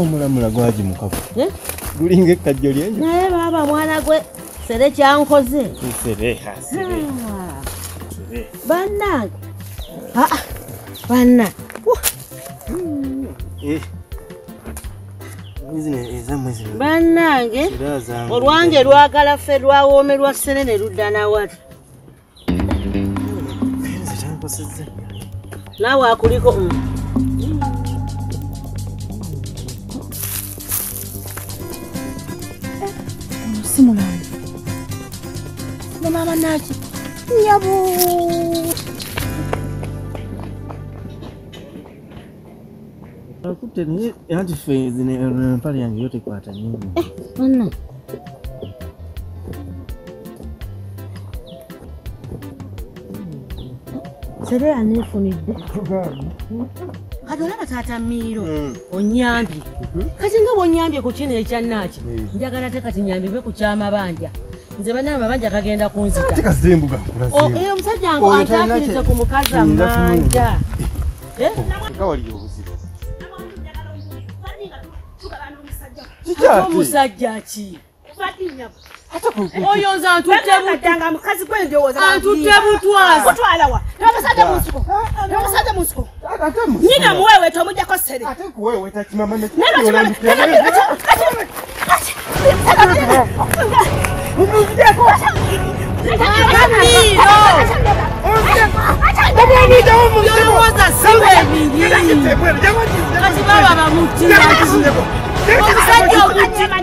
omulamula gwagimukafu Eh? gulinga ekkajjo lyenjo naye baaba mwana gwe sere kyankoze. Ah, bannange aa banna. Ezamwe zino bannange era zange olwange lwagala ffe lwawoomerwa sere ne ludda nawali zitankosezza naawe akuliko Simulai. Mama nasi. Nyabu. Akute ni anti phase ni pale yangu yote kwa hata nyingi. Eh, bwana. Sere anefunidde. Tugani. Kati olaba taata miiro onyambye kati nga bwonyambye ku kino ekyannaaki njagala te kati nyambibwe ku kyamabanja. Nze banaye amabanja kagenda kunzita. Tekazembuga O- eh, omusajja antaakiriza kye- ku mukazi amanja omusajja ki? Oyo nze antutte bu- nyina muwewe tomugjako sere ndolowooza siwe ebiri kati baba bamutima omusajja omutima